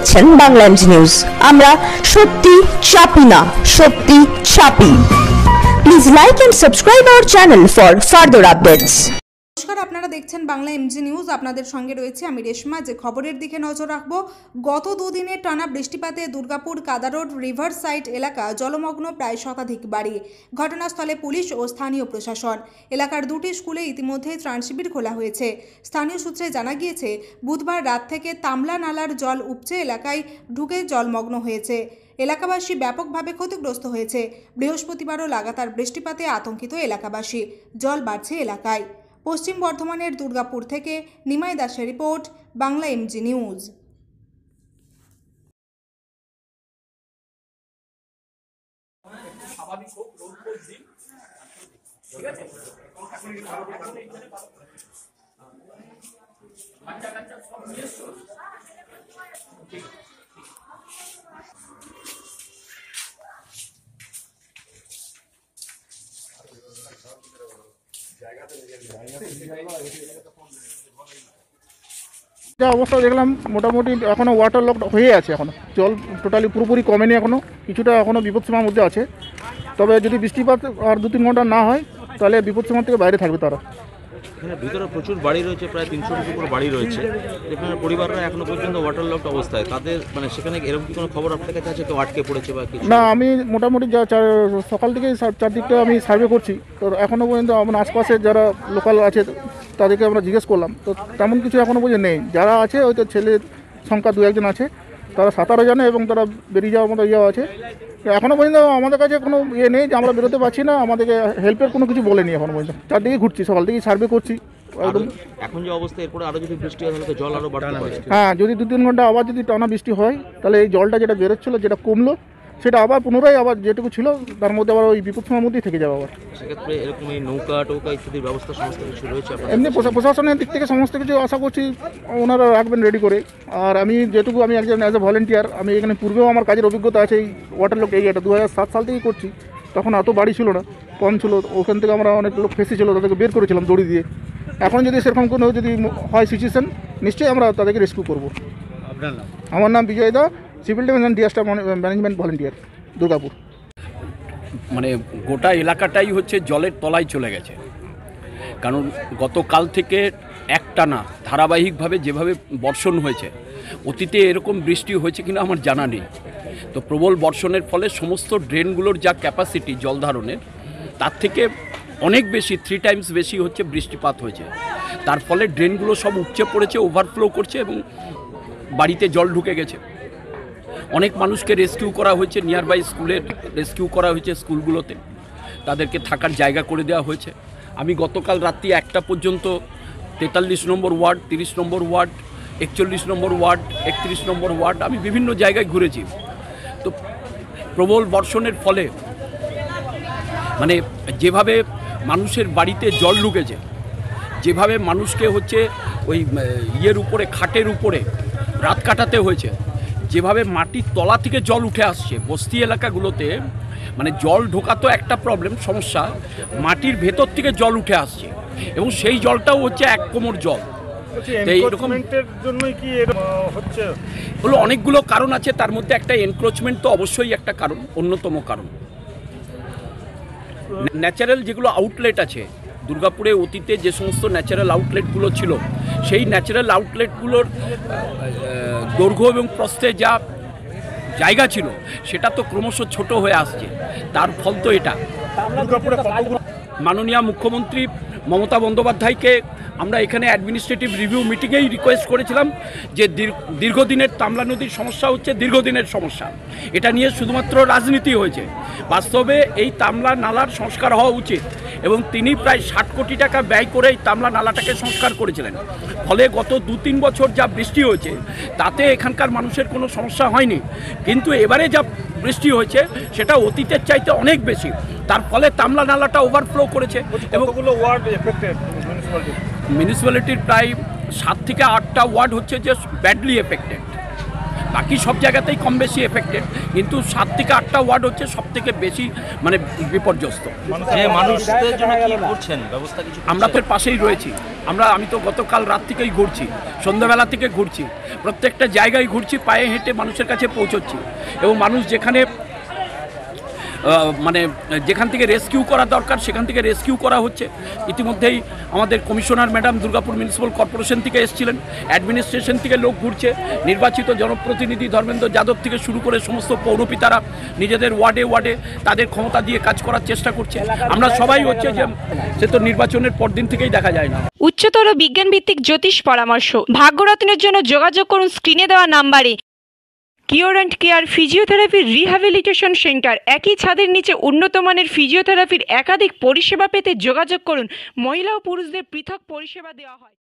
দেখছেন Bangla MG news আমরা সত্যি চাপি না, সত্যি চাপি। Please like and subscribe our channel for further updates নমস্কার, আপনারা দেখছেন বাংলা এমজি নিউজ আপনাদের সঙ্গে রয়েছে আমি রেশমা। যে খবরের দিকে নজর রাখব, গত দুদিনের টানা বৃষ্টিপাতে দুর্গাপুর, কাদারোড রিভার সাইড এলাকা জলমগ্ন প্রায় শতাধিক বাড়ি। ঘটনাস্থলে পুলিশ ও স্থানীয় প্রশাসন। এলাকার দুটি স্কুলে ইতিমধ্যেই ত্রাণ শিবির খোলা হয়েছে। স্থানীয় সূত্রে জানা গিয়েছে, বুধবার রাত থেকে তামলা নালার জল উপচে এলাকায় ঢুকে জলমগ্ন হয়েছে। এলাকাবাসী ব্যাপকভাবে ক্ষতিগ্রস্ত হয়েছে। বৃহস্পতিবারও লাগাতার বৃষ্টিপাতে আতঙ্কিত এলাকাবাসী। জল বাড়ছে এলাকায়। পশ্চিম বর্ধমানের দুর্গাপুর থেকে নিমাই দাসের রিপোর্ট বাংলা এমজি নিউজ যা অবস্থা দেখলাম, মোটামুটি এখনও ওয়াটার লক হয়ে আছে এখনও। জল টোটালি পুরোপুরি কমেনি এখনও, কিছুটা এখনও বিপদসীমার মধ্যে আছে। তবে যদি বৃষ্টিপাত আর দু তিন ঘণ্টা না হয়, তাহলে বিপদসীমার থেকে বাইরে থাকবে তারা। এখানে ভিতরে প্রচুর বাড়ি রয়েছে, প্রায় তিনশোর উপর বাড়ি রয়েছে। এখানে পরিবাররা এখনও পর্যন্ত ওয়াটার লকড অবস্থায়। তাদের মানে সেখানে এরকম কি কোনো খবর আপনার কাছে আছে? কেউ আটকে পড়েছে বা কিছু? না, আমি মোটামুটি যা সকাল থেকে চারদিকটা আমি সার্ভে করছি। তো এখনও পর্যন্ত আমার আশপাশে যারা লোকাল আছে, তাদেরকে আমরা জিজ্ঞেস করলাম। তো তেমন কিছু এখনও পর্যন্ত নেই। যারা আছে, হয়তো ছেলের সংখ্যা দু একজন আছে। তারা সাঁতারও জানে এবং তারা বেরিয়ে যাওয়ার মতো ইয়ে আছে। এখনও পর্যন্ত আমাদের কাছে কোনো ইয়ে নেই যে আমরা বেরোতে পারছি না আমাদেরকে হেল্পের কোনো কিছু বলেনি এখন পর্যন্ত। চারদিকে ঘুরছি সকাল থেকে সার্ভে করছি। এখন যে অবস্থা এরপরে আরও যদি বৃষ্টি হয় তাহলে জল আরও বাড়তে পারে। হ্যাঁ যদি দু তিন ঘণ্টা আবার যদি টানা বৃষ্টি হয় তাহলে এই জলটা যেটা বেরোচ্ছিল যেটা কমলো সেটা আবার পুনরায় আবার যেটুকু ছিল তার মধ্যে আবার ওই বিপদসীমার মধ্যেই থেকে যাবে আবার। সেক্ষেত্রে এরকম এই নৌকা টৌকা ইত্যাদির ব্যবস্থা সমস্ত কিছু রয়েছে এমনি প্রশা- প্রশাসনের দিক থেকে সমস্ত কিছু আশা করছি ওনারা রাখবেন রেডি করে। আর আমি যেটুকু আমি একজন অ্যাজ এ ভলেন্টিয়ার আমি এখানে পূর্বেও আমার কাজের অভিজ্ঞতা আছে এই ওয়াটার লোক এরিয়াটা দু হাজার সাত সাল থেকেই করছি। তখন এত বাড়ি ছিল না কম ছিল ওখান থেকে আমরা অনেক লোক ফেসেছিল তাদেরকে বের করেছিলাম দড়ি দিয়ে। এখন যদি সেরকম কোনো যদি হয় সিচুয়েশন নিশ্চয়ই আমরা তাদেরকে রেস্কিউ করব। আমার নাম Bijay da civil defence and disaster management volunteer, Durgapur. মানে গোটা এলাকাটাই হচ্ছে জলের তলায় চলে গেছে। কারণ গতকাল থেকে একটানা ধারাবাহিকভাবে যেভাবে বর্ষণ হয়েছে, অতীতে এরকম বৃষ্টি হয়েছে কিনা আমার জানা নেই। তো প্রবল বর্ষণের ফলে সমস্ত ড্রেনগুলোর যা ক্যাপাসিটি জল ধারণের, তার থেকে অনেক বেশি থ্রি টাইমস বেশি হচ্ছে বৃষ্টিপাত হয়েছে। তার ফলে ড্রেনগুলো সব উপচে পড়েছে ওভারফ্লো করছে এবং বাড়িতে জল ঢুকে গেছে। অনেক মানুষকে রেস্কিউ করা হয়েছে নিয়ার বাই স্কুলের রেস্কিউ করা হয়েছে স্কুলগুলোতে তাদেরকে থাকার জায়গা করে দেওয়া হয়েছে। আমি গতকাল রাত্রি একটা পর্যন্ত তেতাল্লিশ নম্বর ওয়ার্ড, তিরিশ নম্বর ওয়ার্ড, একচল্লিশ নম্বর ওয়ার্ড, একত্রিশ নম্বর ওয়ার্ড, আমি বিভিন্ন জায়গায় ঘুরেছি। তো প্রবল বর্ষণের ফলে মানে যেভাবে মানুষের বাড়িতে জল ঢুকেছে, যেভাবে মানুষকে হচ্ছে ওই, ইয়ের উপরে, খাটের উপরে রাত কাটাতে হয়েছে যেভাবে মাটির তলা থেকে জল উঠে আসছে বস্তি এলাকাগুলোতে মানে জল ঢোকা তো একটা প্রবলেম সমস্যা মাটির ভেতর থেকে জল উঠে আসছে এবং সেই জলটাও হচ্ছে এক কোমর জল। হলো অনেকগুলো কারণ আছে তার মধ্যে একটা এনক্রোচমেন্ট তো অবশ্যই একটা কারণ অন্যতম কারণ। ন্যাচারাল যেগুলো আউটলেট আছে দুর্গাপুরে অতীতে যে সমস্ত ন্যাচারাল আউটলেটগুলো ছিল সেই ন্যাচারাল আউটলেটগুলোর দৈর্ঘ্য এবং প্রস্থে যা জায়গা ছিল সেটা তো ক্রমশ ছোট হয়ে আসছে। তার ফল তো এটা। মাননীয় মুখ্যমন্ত্রী মমতা বন্দ্যোপাধ্যায়কে আমরা এখানে অ্যাডমিনিস্ট্রেটিভ রিভিউ মিটিংয়েই রিকোয়েস্ট করেছিলাম যে দীর- দীর্ঘদিনের তামলা নদীর সমস্যা হচ্ছে দীর্ঘদিনের সমস্যা। এটা নিয়ে শুধুমাত্র রাজনীতি হয়েছে। বাস্তবে এই তামলা নালার সংস্কার হওয়া উচিত এবং তিনি প্রায় ষাট কোটি টাকা ব্যয় করে এই তামলা নালাটাকে সংস্কার করেছিলেন। ফলে গত দু তিন বছর যা বৃষ্টি হয়েছে তাতে এখানকার মানুষের কোনো সমস্যা হয়নি। কিন্তু এবারে যা বৃষ্টি হয়েছে সেটা অতীতের চাইতে অনেক বেশি। তার ফলে তামলা নালাটা ওভারফ্লো করেছে এবং ওয়ার্ড এফেক্টেড মিউনিসিপ্যালিটির প্রায় সাত থেকে আটটা ওয়ার্ড হচ্ছে যে ব্যাডলি এফেক্টেড বাকি সব জায়গাতেই কম বেশি এফেক্টেড কিন্তু সাত থেকে আটটা ওয়ার্ড হচ্ছে সব থেকে বেশি মানে বিপর্যস্ত। আমরা তো পাশেই রয়েছি। আমরা আমি তো গতকাল রাত থেকেই ঘুরছি সন্ধ্যাবেলা থেকে ঘুরছি প্রত্যেকটা জায়গায় ঘুরছি পায়ে হেঁটে মানুষের কাছে পৌঁছচ্ছি। এবং মানুষ যেখানে মানে যেখান থেকে রেস্কিউ করা দরকার, সেখান থেকে রেস্কিউ করা হচ্ছে। ইতিমধ্যেই আমাদের commissioner madam Durgapur municipal corporation থেকে এসেছিলেন। অ্যাডমিনিস্ট্রেশন থেকে লোক ঘুরছে। নির্বাচিত জনপ্রতিনিধি ধর্মেন্দ্র যাদব থেকে শুরু করে সমস্ত পৌরপিতারা নিজেদের ওয়ার্ডে ওয়ার্ডে তাদের ক্ষমতা দিয়ে কাজ করার চেষ্টা করছে। আমরা সবাই হচ্ছে যে সে তো নির্বাচনের পরদিন থেকেই দেখা যায় না। উচ্চতর বিজ্ঞান ভিত্তিক জ্যোতিষ পরামর্শ। ভাগ্যরত্নের জন্য যোগাযোগ করুন স্ক্রিনে দেওয়া নাম্বারে। কিওর অ্যান্ড কেয়ার ফিজিওথেরাপির রিহ্যাবিলিটেশন সেন্টার। একই ছাদের নিচে উন্নত মানের ফিজিওথেরাপির একাধিক পরিষেবা পেতে যোগাযোগ করুন। মহিলা ও পুরুষদের পৃথক পরিষেবা দেওয়া হয়।